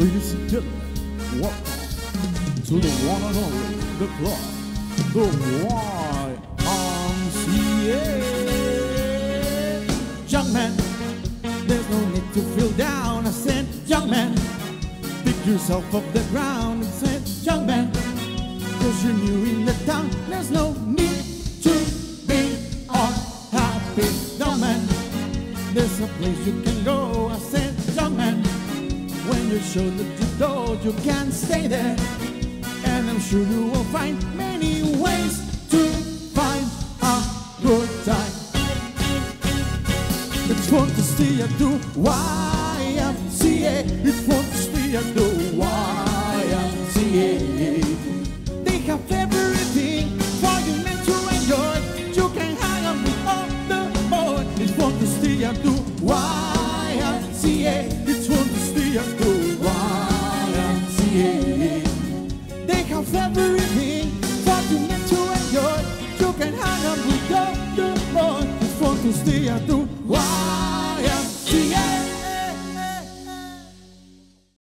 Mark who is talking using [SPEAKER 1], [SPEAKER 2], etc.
[SPEAKER 1] Ladies and gentlemen, welcome to the one and only, the club, the YMCA. Young man, there's no need to feel down. I said, young man, pick yourself off the ground. I said, young man, cause you're new in the town. There's no need to be unhappy. Young man, there's a place you can go. You show that you know you can stay there. And I'm sure you will find many ways to find a good time. It's fun to see you do YMCA. It's fun to see you do YMCA. Everything to. You can the you do